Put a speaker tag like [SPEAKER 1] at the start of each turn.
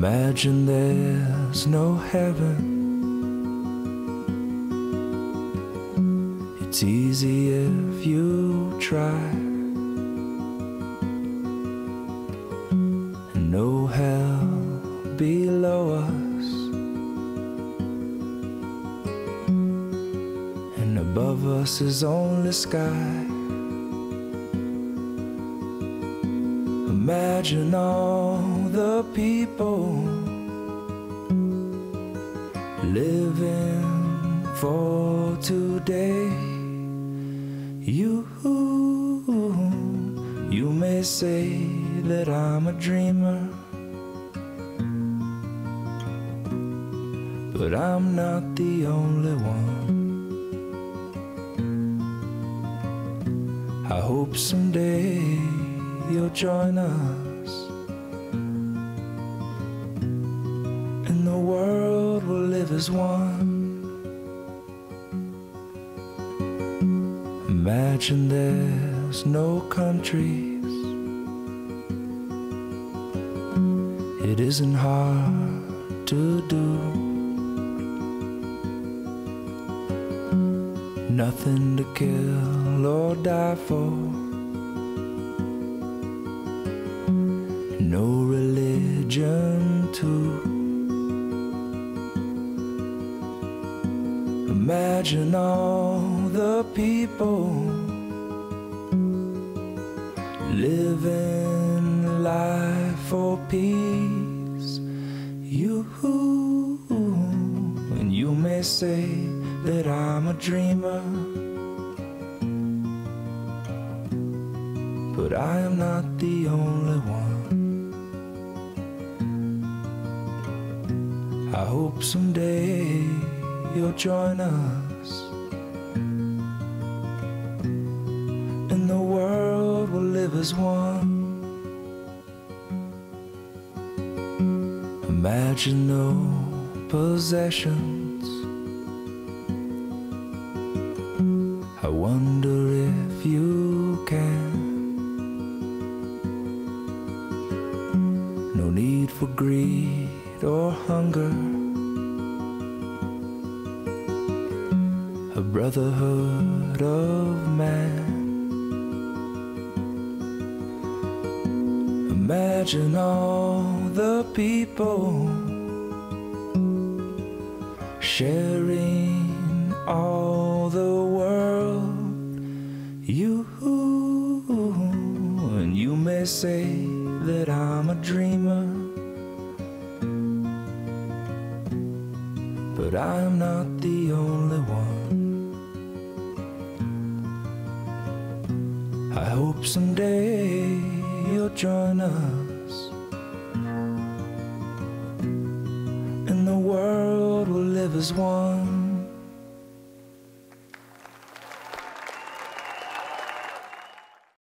[SPEAKER 1] Imagine there's no heaven. It's easy if you try. And no hell below us. And above us is only sky. Imagine all the people living for today. You, you may say that I'm a dreamer, but I'm not the only one. I hope someday you'll join us, and the world will live as one. Imagine there's no countries. It isn't hard to do. Nothing to kill or die for. No religion too. Imagine all the people living life for peace. You and you may say that I'm a dreamer, but I am not the only one. I hope someday you'll join us. And the world will live as one. Imagine no possessions. I wonder if you can. No need for greed or hunger. A brotherhood of man. Imagine all the people sharing all the world. You and you may say that I'm a dreamer, but I'm not the only one. I hope someday you'll join us, and the world will live as one.